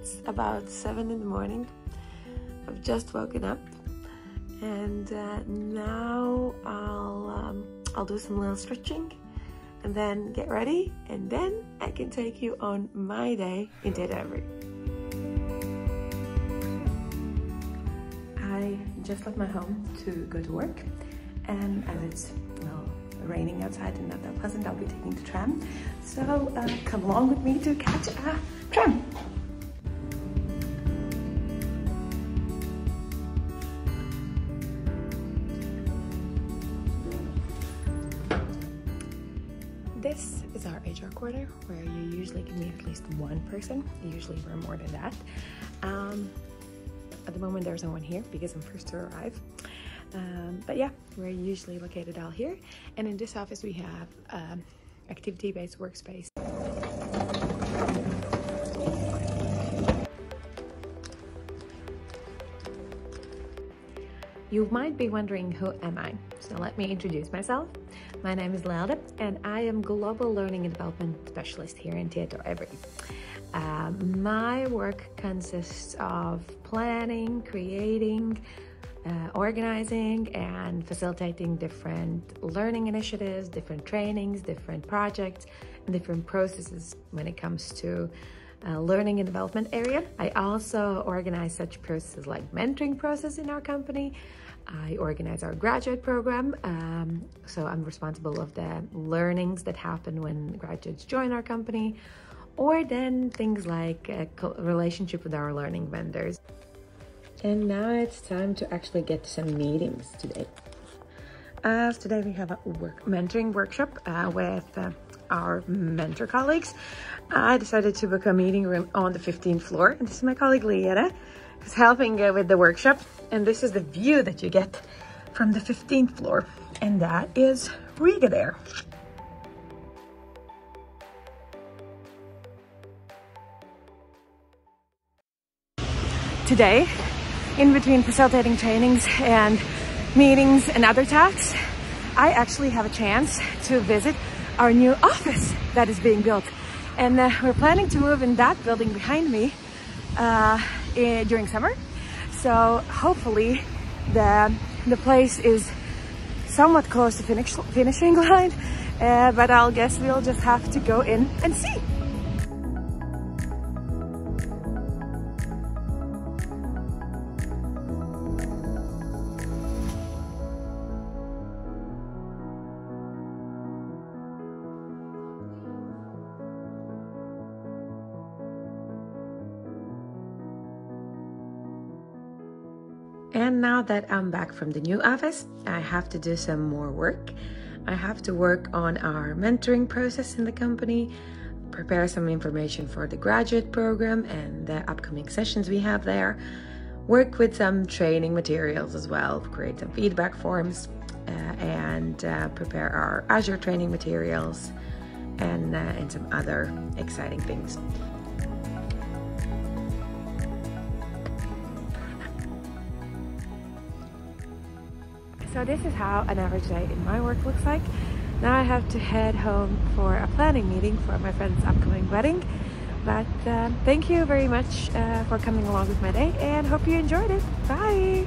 It's about seven in the morning. I've just woken up, and uh, now I'll um, I'll do some little stretching, and then get ready, and then I can take you on my day in Tietoevry. I just left my home to go to work, and as it's well raining outside and not that pleasant, I'll be taking the tram. So uh, come along with me to catch a tram. This is our HR quarter where you usually can meet at least one person. Usually we're more than that. Um, at the moment there's no one here because I'm first to arrive. Um, but yeah, we're usually located all here. And in this office we have um, activity-based workspace. You might be wondering who am I? So let me introduce myself. My name is Lelde and I am Global Learning and Development Specialist here in Tietoevry. Uh, my work consists of planning, creating, uh, organizing and facilitating different learning initiatives, different trainings, different projects, and different processes when it comes to uh, learning and development area. I also organize such processes like mentoring process in our company. I organize our graduate program, um, so I'm responsible of the learnings that happen when graduates join our company, or then things like relationship with our learning vendors. And now it's time to actually get some meetings today. As today we have a work mentoring workshop uh, with uh, our mentor colleagues. I decided to book a meeting room on the 15th floor. And this is my colleague Liera, who's helping uh, with the workshop. And this is the view that you get from the 15th floor. And that is Riga there. Today, in between facilitating trainings and meetings and other tasks, I actually have a chance to visit our new office that is being built. And uh, we're planning to move in that building behind me uh, in, during summer. So hopefully the, the place is somewhat close to finish, finishing line, uh, but I'll guess we'll just have to go in and see. And now that I'm back from the new office, I have to do some more work. I have to work on our mentoring process in the company, prepare some information for the graduate program and the upcoming sessions we have there, work with some training materials as well, create some feedback forms, uh, and uh, prepare our Azure training materials and, uh, and some other exciting things. So this is how an average day in my work looks like. Now I have to head home for a planning meeting for my friend's upcoming wedding. But uh, thank you very much uh, for coming along with my day and hope you enjoyed it. Bye!